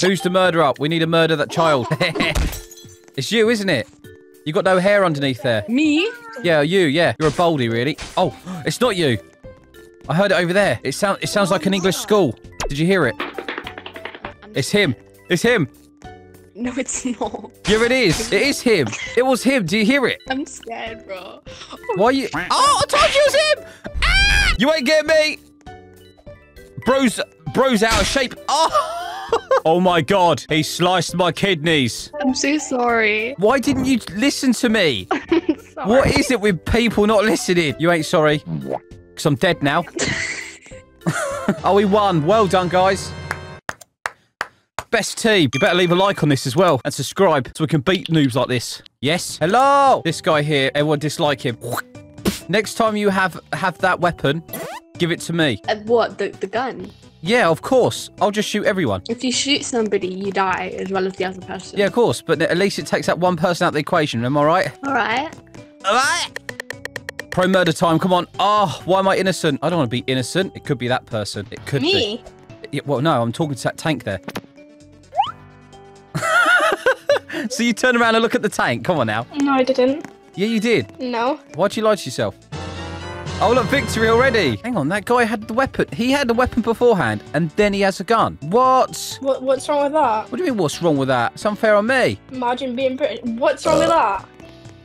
Who's the murderer? Up. We need to murder that child. it's you, isn't it? You got no hair underneath there. Me? Yeah, you. Yeah, you're a baldy, really. Oh, it's not you. I heard it over there. It sounds. It sounds like an English school. Did you hear it? It's him. It's him. No, it's not. Yeah, it is. It is him. It was him. Do you hear it? I'm scared, bro. Why you? Oh, I told you it was him. Ah! You ain't getting me. Bro's, bro's out of shape. Oh. oh my god, he sliced my kidneys. I'm so sorry. Why didn't you listen to me? sorry. What is it with people not listening? You ain't sorry. Because I'm dead now. oh, we won. Well done, guys. Best team. You better leave a like on this as well and subscribe so we can beat noobs like this. Yes? Hello? This guy here, everyone dislike him. Next time you have have that weapon, give it to me. Uh, what? The, the gun? Yeah, of course. I'll just shoot everyone. If you shoot somebody, you die as well as the other person. Yeah, of course. But at least it takes that one person out of the equation. Am I right? All right. All right. Pro murder time. Come on. Oh, why am I innocent? I don't want to be innocent. It could be that person. It could Me? be. Yeah, well, no, I'm talking to that tank there. so you turn around and look at the tank. Come on now. No, I didn't. Yeah, you did. No. Why'd you lie to yourself? Oh, look, victory already. Hang on, that guy had the weapon. He had the weapon beforehand, and then he has a gun. What? What? What's wrong with that? What do you mean, what's wrong with that? It's unfair on me. Imagine being British. What's wrong with uh, that?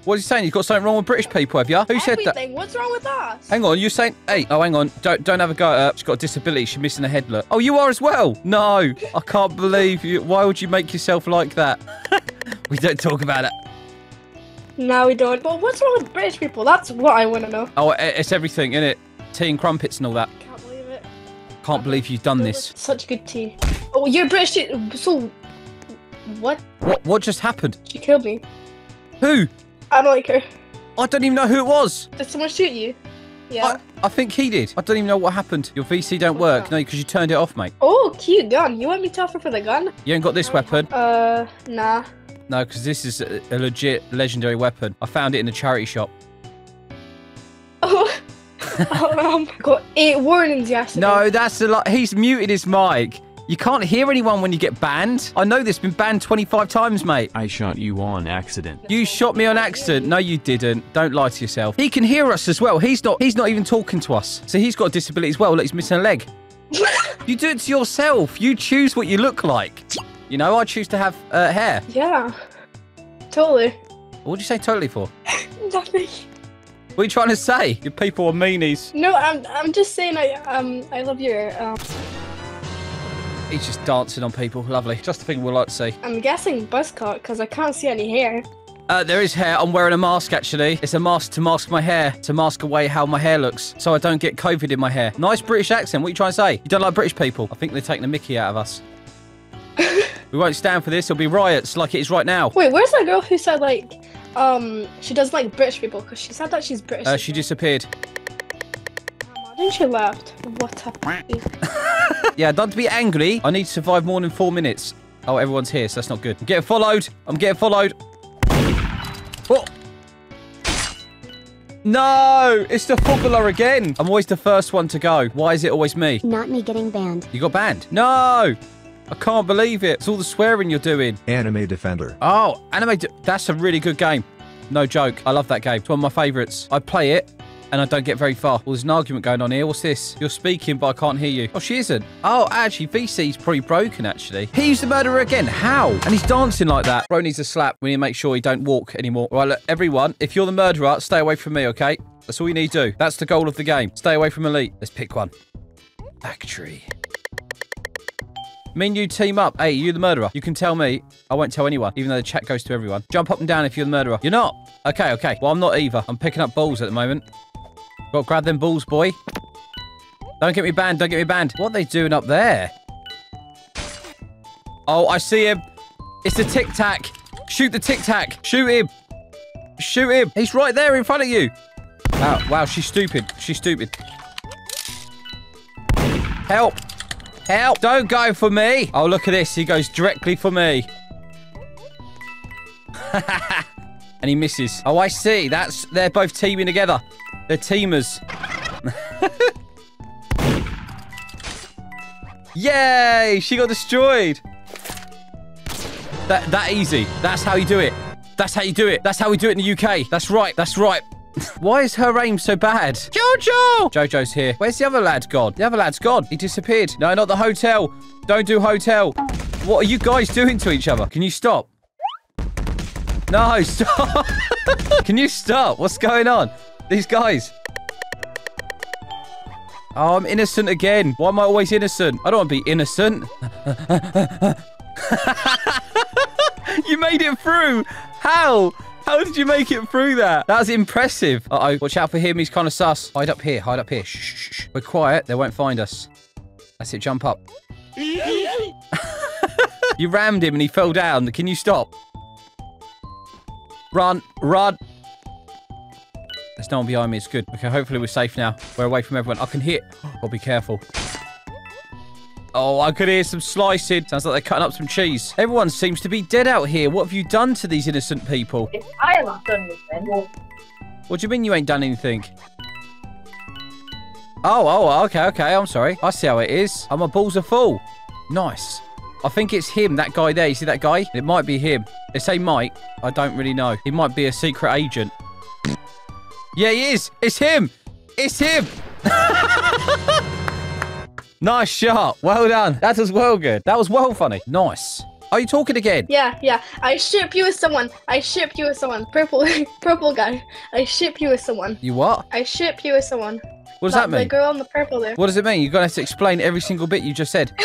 What are you saying? You've got something wrong with British people, have you? Who said that? Everything. What's wrong with that? Hang on, you're saying, hey, oh, hang on, don't don't have a go at her. She's got a disability. She's missing a head. Look. Oh, you are as well. No, I can't believe you. Why would you make yourself like that? we don't talk about it. No, we don't. But what's wrong with British people? That's what I want to know. Oh, it's everything, isn't it? Tea and crumpets and all that. Can't believe it. Can't believe you've done this. Such good tea. Oh, you're British. So, what? What what just happened? She killed me. Who? I don't like her. I don't even know who it was. Did someone shoot you? Yeah. I, I think he did. I don't even know what happened. Your VC don't work. Okay. No, because you turned it off, mate. Oh, cute gun. You want me to offer for the gun? You ain't got this weapon. Uh, nah. No, because this is a, a legit legendary weapon. I found it in a charity shop. Oh, oh um, got eight warnings yesterday. No, that's a lot. He's muted his mic. You can't hear anyone when you get banned. I know this. Been banned 25 times, mate. I shot you on accident. You shot me on accident. No, you didn't. Don't lie to yourself. He can hear us as well. He's not. He's not even talking to us. So he's got a disability as well. Look, he's missing a leg. you do it to yourself. You choose what you look like. You know, I choose to have uh, hair. Yeah. Totally. What would you say totally for? Nothing. What are you trying to say? You people are meanies. No, I'm. I'm just saying. I um. I love your um. He's just dancing on people. Lovely. Just the thing we like to see. I'm guessing buzzcut because I can't see any hair. Uh, there is hair. I'm wearing a mask, actually. It's a mask to mask my hair, to mask away how my hair looks, so I don't get COVID in my hair. Nice British accent. What are you trying to say? You don't like British people? I think they're taking the mickey out of us. We won't stand for this. There'll be riots like it is right now. Wait, where's that girl who said like, um, she doesn't like British people because she said that she's British. Uh, she disappeared. Imagine she left. What happened? Yeah, don't be angry. I need to survive more than four minutes. Oh, everyone's here, so that's not good. I'm getting followed. I'm getting followed. Oh. No, it's the footballer again. I'm always the first one to go. Why is it always me? Not me getting banned. You got banned. No, I can't believe it. It's all the swearing you're doing. Anime Defender. Oh, anime. D- That's a really good game. No joke. I love that game. It's one of my favourites. I play it and I don't get very far. Well, there's an argument going on here. What's this? You're speaking, but I can't hear you. Oh, she isn't. Oh, actually, VC's pretty broken, actually. He's the murderer again. How? And he's dancing like that. Bro needs a slap. We need to make sure he don't walk anymore. All right, look, everyone, if you're the murderer, stay away from me, okay? That's all you need to do. That's the goal of the game. Stay away from Elite. Let's pick one. Factory. Me and you team up. Hey, you the murderer. You can tell me. I won't tell anyone, even though the chat goes to everyone. Jump up and down if you're the murderer. You're not. Okay, okay. Well, I'm not either. I'm picking up balls at the moment. Got to grab them balls, boy. Don't get me banned. Don't get me banned. What are they doing up there? Oh, I see him. It's the tic tac. Shoot the tic tac. Shoot him. Shoot him. He's right there in front of you. Wow, wow, she's stupid. She's stupid. Help. Help. Don't go for me. Oh, look at this. He goes directly for me. and he misses. Oh, I see. That's they're both teaming together. They're teamers. Yay! She got destroyed. That that easy. That's how you do it. That's how you do it. That's how we do it in the UK. That's right. That's right. Why is her aim so bad? Jojo! Jojo's here. Where's the other lad gone? The other lad's gone. He disappeared. No, not the hotel. Don't do hotel. What are you guys doing to each other? Can you stop? No, stop. Can you stop? What's going on? These guys. Oh, I'm innocent again. Why am I always innocent? I don't want to be innocent. you made it through. How? How did you make it through that? That's impressive. Uh-oh. Watch out for him. He's kind of sus. Hide up here. Hide up here. Shh, shh, shh. We're quiet. They won't find us. That's it. Jump up. you rammed him and he fell down. Can you stop? Run. Run. There's no one behind me. It's good. Okay, hopefully we're safe now. We're away from everyone. I can hit. Oh, be careful. Oh, I could hear some slicing. Sounds like they're cutting up some cheese. Everyone seems to be dead out here. What have you done to these innocent people? I haven't done anything. What do you mean you ain't done anything? Oh, oh, okay, okay. I'm sorry. I see how it is. Oh, my balls are full. Nice. I think it's him, that guy there. You see that guy? It might be him. They say Mike. I don't really know. He might be a secret agent. yeah, he is. It's him. It's him. nice shot. Well done. That was well good. That was well funny. Nice. Are you talking again? Yeah, yeah. I ship you with someone. I ship you with someone. Purple, purple guy. I ship you with someone. You what? I ship you with someone. What does that mean? The girl on the purple there. What does it mean? You're going to have to explain every single bit you just said.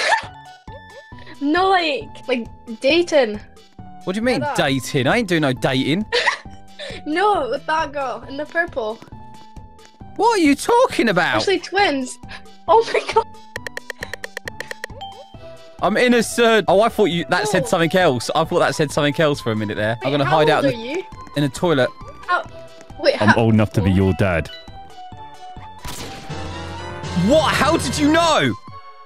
No, like, like dating. What do you mean, dating? I ain't doing no dating. No, with that girl in the purple. What are you talking about? Actually, twins. Oh my god. I'm innocent. Oh, I thought you that said oh. something else. I thought that said something else for a minute there. I'm gonna hide out in the, you? in the toilet. How? Wait, I'm how- old enough to be your dad. What? How did you know?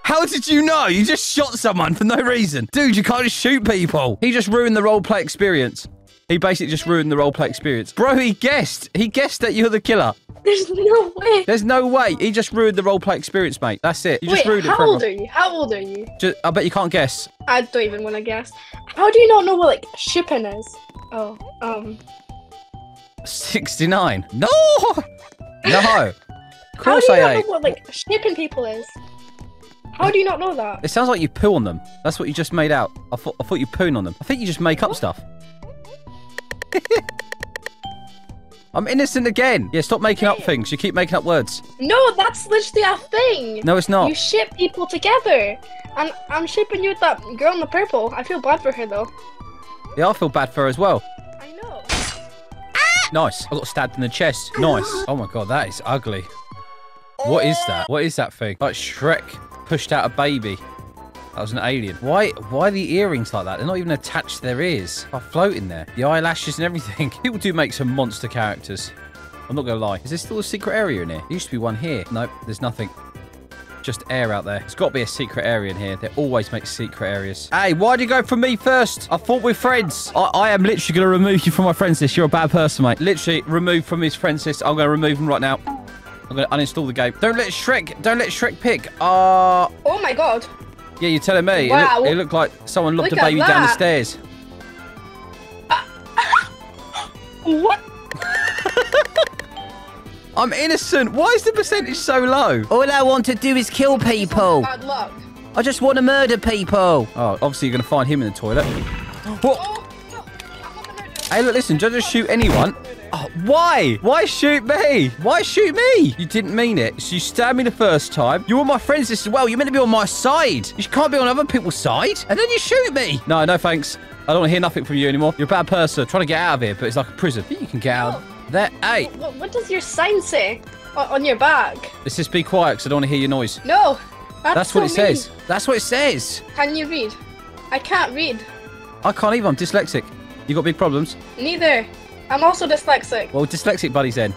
How did you know? You just shot someone for no reason. Dude, you can't just shoot people. He just ruined the roleplay experience. He basically just ruined the roleplay experience. Bro, he guessed. He guessed that you're the killer. There's no way. There's no way. He just ruined the roleplay experience, mate. That's it. You just Wait, ruined it how for old everyone. are you? How old are you? Just, I bet you can't guess. I don't even want to guess. How do you not know what like shipping is? Oh, um, 69. No! No. Of how do you I not ain't. know what like shipping people is? How do you not know that? It sounds like you poo on them. That's what you just made out. I thought I thought you pooed on them. I think you just make up stuff. I'm innocent again. Yeah, stop making up things. You keep making up words. No, that's literally a thing. No, it's not. You ship people together. And I'm shipping you with that girl in the purple. I feel bad for her though. Yeah, I feel bad for her as well. I know. Nice. I got stabbed in the chest. Nice. Oh my god, that is ugly. What is that? What is that thing? Like Shrek pushed out a baby. That was an alien. Why why the earrings like that? They're not even attached to their ears. They're floating there. The eyelashes and everything. People do make some monster characters. I'm not gonna lie. Is there still a secret area in here? There used to be one here. Nope, there's nothing. Just air out there. There's got to be a secret area in here. They always make secret areas. Hey, why'd you go for me first? I thought we're friends. I, I am literally going to remove you from my friends list. You're a bad person, mate. Literally, remove from his friends list. I'm going to remove him right now. I'm going to uninstall the game. Don't let Shrek, don't let Shrek pick. Uh, Oh my god. Yeah, you're telling me. It, Wow. look, it looked like someone locked Look a at baby down the that. stairs. What? I'm innocent. Why is the percentage so low? All I want to do is kill people. Bad luck. I just want to murder people. Oh, obviously you're going to find him in the toilet. Oh, what? Oh, no. I'm not gonna do Hey, look, listen, don't just shoot anyone. Oh, why? Why shoot me? Why shoot me? You didn't mean it. So you stabbed me the first time. You were my friends list as well. You're meant to be on my side. You can't be on other people's side. And then you shoot me. No, no thanks. I don't want to hear nothing from you anymore. You're a bad person. trying to get out of here, but it's like a prison. You can get out. There. Hey, What, what does your sign say on, your back? let's just be quiet because I don't want to hear your noise. No. That's, That's what it mean. says. That's what it says. Can you read? I can't read. I can't either. I'm dyslexic. You got big problems? Neither. I'm also dyslexic. Well, dyslexic buddies then.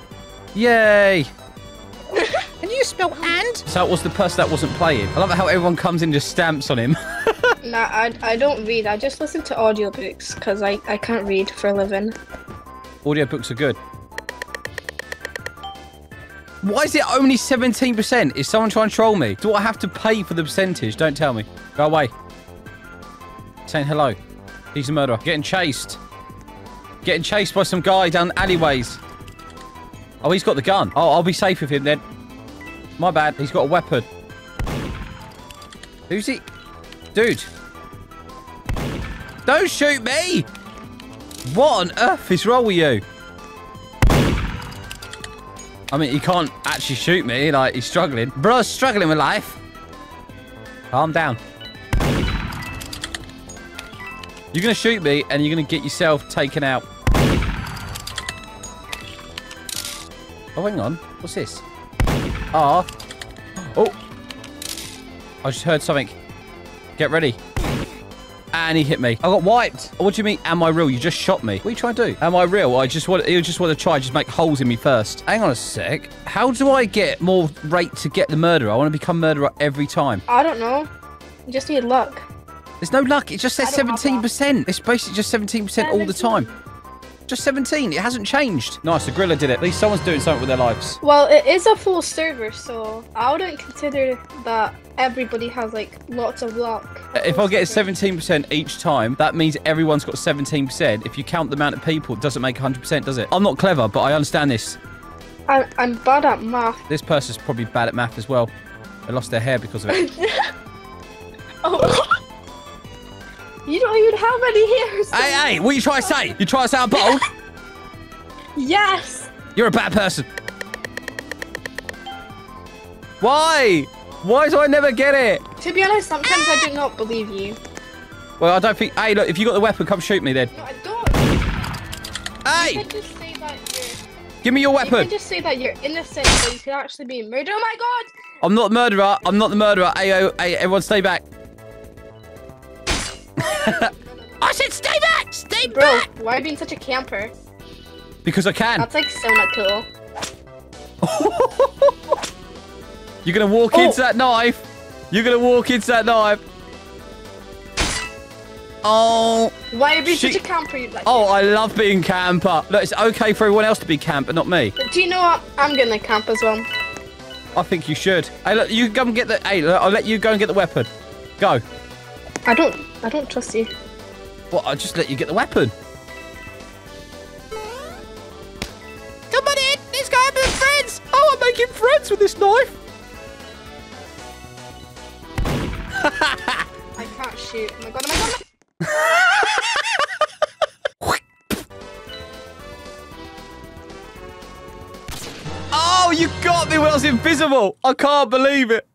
Yay! Can you spell and? So it was the person that wasn't playing. I love how everyone comes in and just stamps on him. Nah, I, I don't read. I just listen to audiobooks because I, I can't read for a living. Audiobooks are good. Why is it only 17%? Is someone trying to troll me? Do I have to pay for the percentage? Don't tell me. Go away. Saying hello. He's a murderer. Getting chased. Getting chased by some guy down alleyways. Oh, he's got the gun. Oh, I'll be safe with him then. My bad. He's got a weapon. Who's he? Dude. Don't shoot me! What on earth is wrong with you? I mean, he can't actually shoot me. Like, he's struggling. Bro's struggling with life. Calm down. You're going to shoot me and you're going to get yourself taken out. Oh, hang on. What's this? Ah. Oh. I just heard something. Get ready. And he hit me. I got wiped. What do you mean, am I real? You just shot me. What are you trying to do? Am I real? I just want you just want to try, just make holes in me first. Hang on a sec. How do I get more rate to get the murderer? I want to become murderer every time. I don't know. You just need luck. There's no luck. It just says I don't have 17%. It's basically just 17% all the time. Just 17. It hasn't changed. Nice. The gorilla did it. At least someone's doing something with their lives. Well, it is a full server, so I wouldn't consider that everybody has like lots of luck. If I get 17% each time, that means everyone's got 17%. If you count the amount of people, it doesn't make 100%, does it? I'm not clever, but I understand this. I'm, I'm bad at math. This person's probably bad at math as well. They lost their hair because of it. Oh. you don't even have any hairs. hey, hey, what are you trying to say? You trying to sound bold? Yes. You're a bad person. Why? Why do I never get it? To be honest, sometimes I do not believe you. Well, I don't think... Hey, look, if you got the weapon, come shoot me then. No, I don't. You Hey, just say that you're. give me your weapon. You can just say that you're innocent, but you could actually be murdered. Oh my god! I'm not the murderer. I'm not the murderer. Hey, oh, hey, everyone stay back. I said stay back! Stay Bro, back! why are you being such a camper? Because I can. That's like so not cool. You're gonna walk Oh. into that knife. You're gonna walk into that knife. Oh, Why are you being She- such a camper? Like? oh, I love being camper. Look, it's okay for everyone else to be camp, but not me. Do you know what? I'm gonna camp as well. I think you should. Hey, look, you go and get the. Hey, look, I'll let you go and get the weapon. Go. I don't. I don't trust you. Well, I'll just let you get the weapon. Come on in. Let's go and be friends. Oh, I'm making friends with this knife. I can't shoot. Oh my god! Oh my god! Oh my... Oh, you got me when I was invisible. I can't believe it.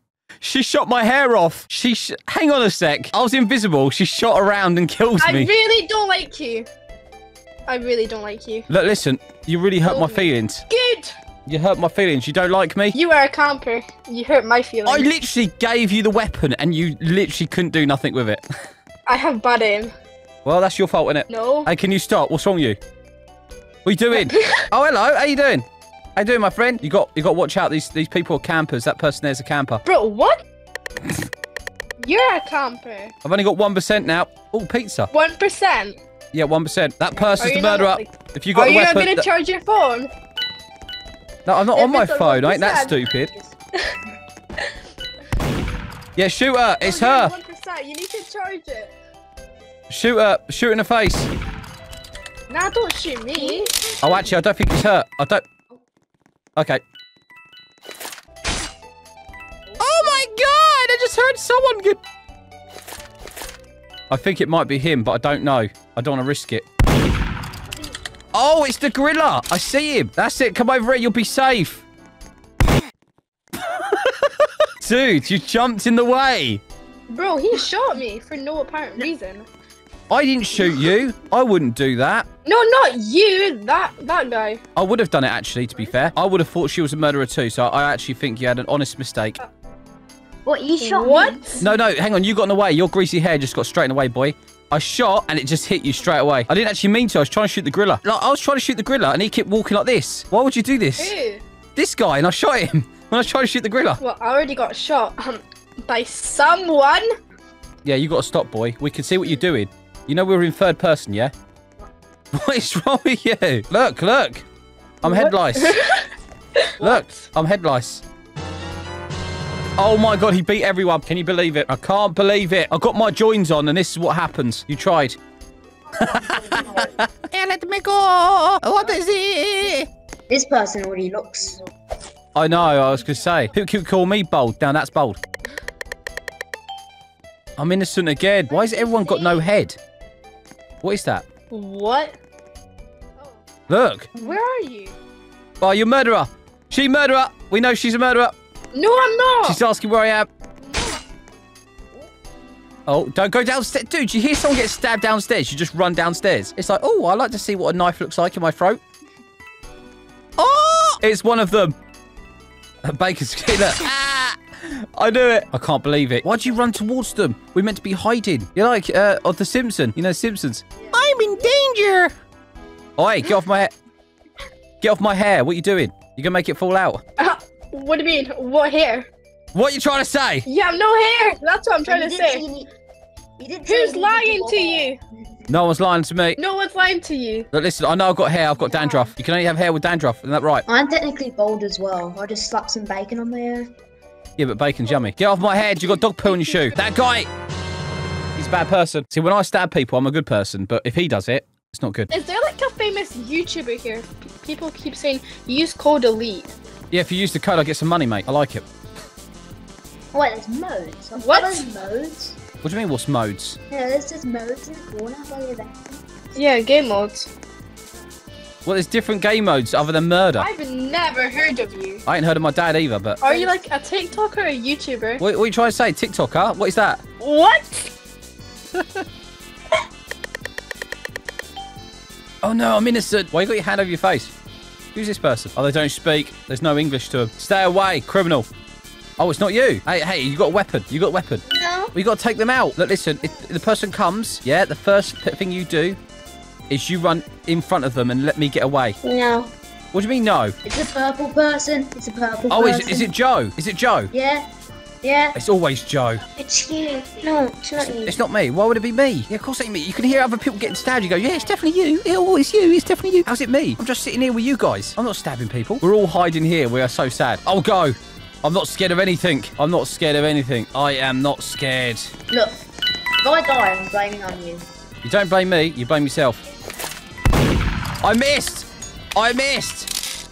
She shot my hair off. She sh- hang on a sec. I was invisible. She shot around and kills me. I really don't like you. I really don't like you. Look, listen. You really hurt oh my feelings. Good. You hurt my feelings. You don't like me. You are a camper. You hurt my feelings. I literally gave you the weapon and you literally couldn't do nothing with it. I have bad aim. Well, that's your fault, innit? No. Hey, can you stop? What's wrong with you? What are you doing? oh, hello. How are you doing? How you doing, my friend? You got you got to watch out. These these people are campers. That person there's a camper. Bro, what? You're a camper. I've only got one percent now. Oh, pizza. One percent. Yeah, one percent. That person's the you not, murderer. like- if you got Are the you not gonna charge your phone? no, I'm not if on my phone. Ain't that stupid? Yeah, shoot her. Oh, it's Oh, her. One percent. You need to charge it. Shoot her. Shoot in the face. Nah, don't shoot me. Oh, actually, I don't think it's her. I don't. Okay. Oh my god! I just heard someone get. I think it might be him, but I don't know. I don't want to risk it. Oh, it's the gorilla. I see him. That's it. Come over here. You'll be safe. Dude, you jumped in the way. Bro, he shot me for no apparent reason. I didn't shoot you. I wouldn't do that. No, not you. That that guy. I would have done it actually, to be fair. I would have thought she was a murderer too, so I actually think you had an honest mistake. What, you shot me? What? No, no, hang on. You got in the way. Your greasy hair just got straight in the way, boy. I shot and it just hit you straight away. I didn't actually mean to. I was trying to shoot the gorilla. Like, I was trying to shoot the gorilla and he kept walking like this. Why would you do this? Who? This guy, and I shot him when I was trying to shoot the gorilla. Well, I already got shot um, by someone. Yeah, you got to stop, boy. We can see what you're doing. You know we're in third person, yeah? What is wrong with you? Look, look. I'm head lice. Look, I'm head lice. Oh my god, he beat everyone. Can you believe it? I can't believe it. I got my joins on and this is what happens. You tried. Yeah, let me go. What is it? This person already looks. I know, I was going to say. Who could call me bold? Now that's bold. I'm innocent again. Why has everyone got no head? What is that? What? Look. Where are you? Oh, you're a murderer. She murderer. We know she's a murderer. No, I'm not. She's asking where I am. Oh, don't go downstairs. Dude, you hear someone get stabbed downstairs, you just run downstairs. It's like, oh, I like to see what a knife looks like in my throat. Oh! It's one of them. A baker's killer. ah! I knew it. I can't believe it. Why'd you run towards them? We meant to be hiding. You're like, uh, of The Simpson. You know Simpsons? I'm in danger. Oi, get off my hair. Get off my hair. What are you doing? You're gonna make it fall out? what do you mean? What hair? What are you trying to say? You have no hair. That's what I'm trying to You didn't say. see you didn't Who's lying before. to you? No one's lying to me. No one's lying to you. Look, listen, I know I've got hair. I've got dandruff. You can only have hair with dandruff. Isn't that right? I'm technically bald as well. I just slapped some bacon on my hair. Yeah, but bacon's yummy. Get off my head. You got dog poo on your shoe. That guy. He's a bad person. See, when I stab people, I'm a good person. But if he does it, it's not good. Is there like a famous YouTuber here? P- people keep saying use code elite. Yeah, if you use the code, I get some money, mate. I like it. Oh, wait, there's modes. I've What? got those modes. What do you mean, what's modes? Yeah, there's just modes in the corner while you're. Yeah, game modes. Well, there's different game modes other than murder. I've never heard of you. I ain't heard of my dad either, but. Are you like a TikToker or a YouTuber? What, what are you trying to say? TikToker? What is that? What? Oh no, I'm innocent. Why you got your hand over your face? Who's this person? Oh, they don't speak. There's no English to them. Stay away, criminal. Oh, it's not you. Hey, hey, you got a weapon. You got a weapon. No. We got to take them out. Look, listen. If the person comes, yeah, the first thing you do is you run in front of them and let me get away. No. What do you mean, no? It's a purple person. It's a purple Oh, is, person. is it Joe? Is it Joe? Yeah. Yeah. It's always Joe. It's you. No, it's not you. It's not me. Why would it be me? Yeah, of course it ain't me. You can hear other people getting stabbed. You go, yeah, it's definitely you. Yeah, oh, it's you. It's definitely you. How's it me? I'm just sitting here with you guys. I'm not stabbing people. We're all hiding here. We are so sad. I'll go. I'm not scared of anything. I'm not scared of anything. I am not scared. Look, if I die, I'm blaming on you. You don't blame me. You blame yourself. I missed. I missed.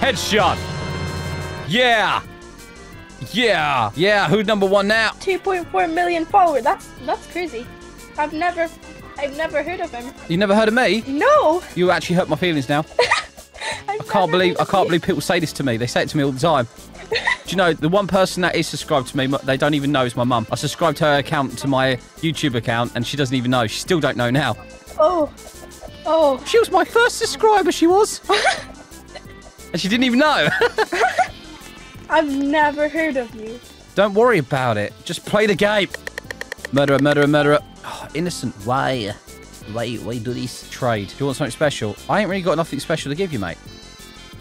Headshot. Yeah. Yeah. Yeah. Who's number one now? 2.4 million followers. That's that's crazy. I've never I've never heard of him. You never heard of me? No. You actually hurt my feelings now. I can't believe I can't believe people say this to me. They say it to me all the time. Do you know the one person that is subscribed to me? They don't even know is my mum. I subscribed her account to my YouTube account, and she doesn't even know. She still don't know now. Oh. Oh. She was my first subscriber. She was, and she didn't even know. I've never heard of you. don't worry about it. Just play the game. Murderer, murderer, murderer. Oh, innocent. Why? Why? Why do this? Trade. Do you want something special? I ain't really got nothing special to give you, mate.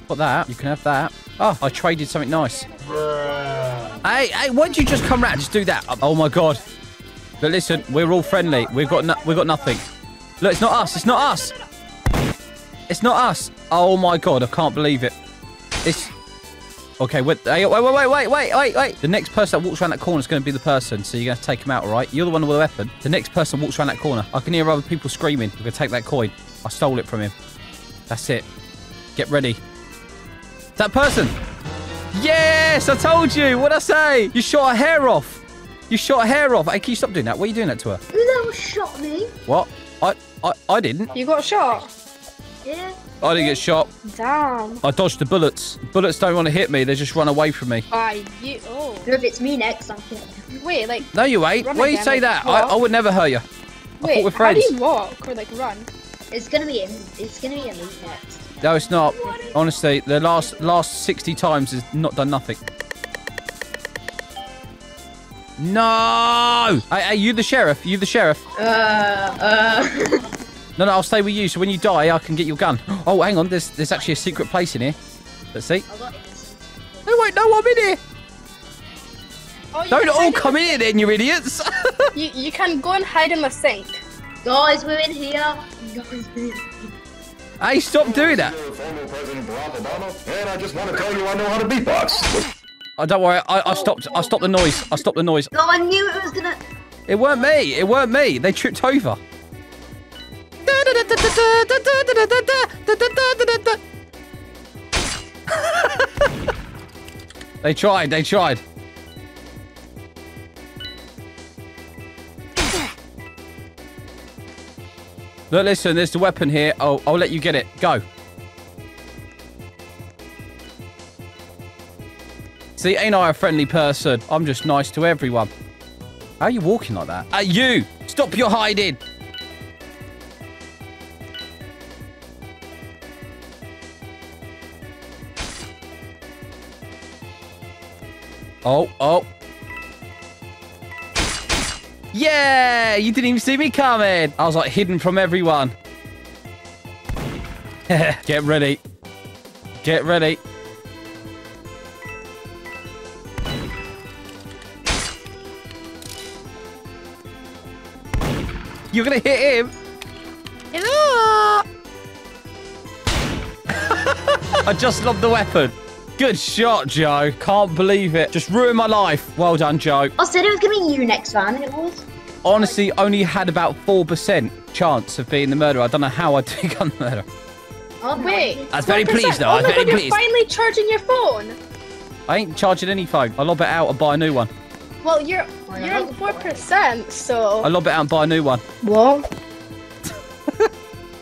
Got that. You can have that. Oh, I traded something nice. Hey, hey, why don't you just come round? Just do that. Oh my god. But listen, we're all friendly. We've got no, we've got nothing. Look, it's not us. It's not us. It's not us. Oh my god, I can't believe it. It's Okay, wait, wait, wait, wait, wait, wait, wait. The next person that walks around that corner is going to be the person, so you're going to take him out, all right? You're the one with a weapon. The next person walks around that corner. I can hear other people screaming. We're going to take that coin. I stole it from him. That's it. Get ready. That person. Yes, I told you. What'd I say? You shot her hair off. You shot her hair off. Hey, can you stop doing that? What are you doing that to her? Who the hell shot me? What? I, I, I didn't. You got shot. Yeah. I didn't get shot. Damn. I dodged the bullets. Bullets don't want to hit me. They just run away from me. Ah, you. Oh. If it's me next, I'm kidding. Wait, like. No, you ain't. Run Why you say like, that? I. I would never hurt you. Wait, we're how do friends. you walk or like run? It's gonna be in. It's gonna be in me next. No, it's not. Honestly, the last last 60 times has not done nothing. No! Hey, hey, you the sheriff? You the sheriff? Uh, uh. No, no, I'll stay with you. So when you die, I can get your gun. Oh, hang on. There's there's actually a secret place in here. Let's see. I got innocent. They won't know I'm in here. Oh, Don't all come in here then, you idiots. You, you can go and hide in the sink. Guys, we're in here. Guys, we're in here. Hey, stop doing that. Former President Barack Obama, and I just want to tell you I know how to beatbox. Oh, don't worry. I, I stopped. I stopped the noise. I stopped the noise. No, I knew it was gonna. It weren't me. It weren't me. They tripped over. they tried. They tried. Look, listen, there's the weapon here. I'll let you get it. Go. See, ain't I a friendly person? I'm just nice to everyone. How are you walking like that? Uh, you! Stop your hiding! Oh, oh. Yeah! You didn't even see me coming! I was like hidden from everyone. Get ready. Get ready. You're gonna hit him. Hello. I just love the weapon. Good shot, Joe. Can't believe it. Just ruined my life. Well done, Joe. I said it was gonna be you next round, and it was. Honestly, only had about 4% chance of being the murderer. I don't know how I think I'm the murderer. Oh. Wait. I was very pleased, though. Oh I was very god, pleased. you're finally charging your phone. I ain't charging any phone. I lob it out and buy a new one. Well, you're Oh, you're no. on four percent, so. I lob it out and buy a new one. What?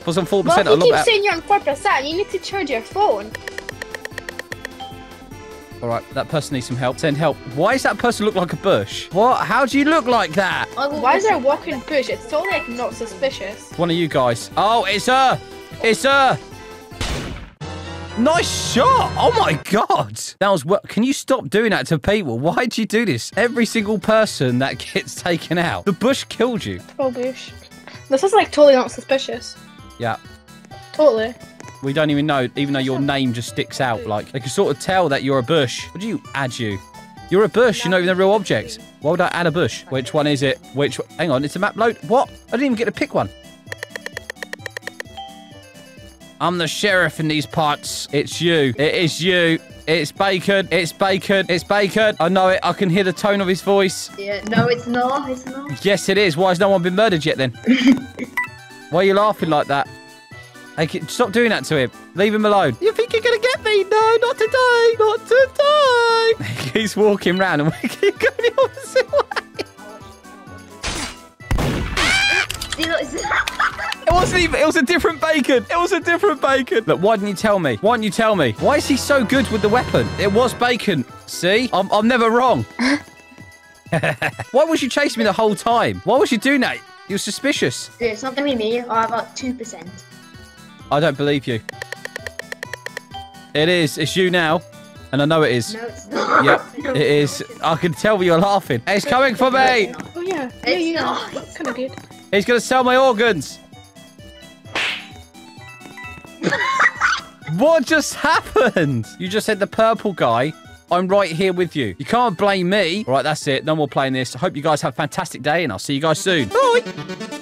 If I was on 4%, Well, I if lob you it keep out. saying you're on four percent, you need to charge your phone. All right, that person needs some help. Send help. Why does that person look like a bush? What? How do you look like that? Why is there a walking bush? It's totally like not suspicious. One of you guys. Oh, it's her. It's her. Nice shot. Oh my god. That was what. Can you stop doing that to people? Why do you do this? Every single person that gets taken out. The bush killed you. Oh bush. This is like totally not suspicious. Yeah. Totally. We don't even know, even though your name just sticks out. Like, they can sort of tell that you're a bush. What do you add you? You're a bush. You're not even a real object. Why would I add a bush? Which one is it? Which? Hang on, it's a map load. What? I didn't even get to pick one. I'm the sheriff in these parts. It's you. It is you. It's Bacon. It's Bacon. It's Bacon. I know it. I can hear the tone of his voice. Yeah, no, it's not. It's not. Yes, it is. Why has no one been murdered yet then? Why are you laughing like that? Hey, stop doing that to him. Leave him alone. You think you're going to get me? No, not today. Not today. He's walking round and we keep going the opposite way. See, look, it's- It wasn't even, it was a different bacon. It was a different bacon. Look, why didn't you tell me? Why didn't you tell me? Why is he so good with the weapon? It was bacon. See? I'm, I'm never wrong. why was you chasing me the whole time? Why was you doing that? You were suspicious. it's not gonna be me. I have like two percent. I don't believe you. It is. It's you now. And I know it is. No, it's not. Yep, it is. I can tell you're laughing. It's coming for me. Oh yeah. Yeah, It's yeah. not. That's kind of good. He's going to sell my organs. what just happened? You just said the purple guy. I'm right here with you. You can't blame me. All right, that's it. No more playing this. I hope you guys have a fantastic day, and I'll see you guys soon. Bye.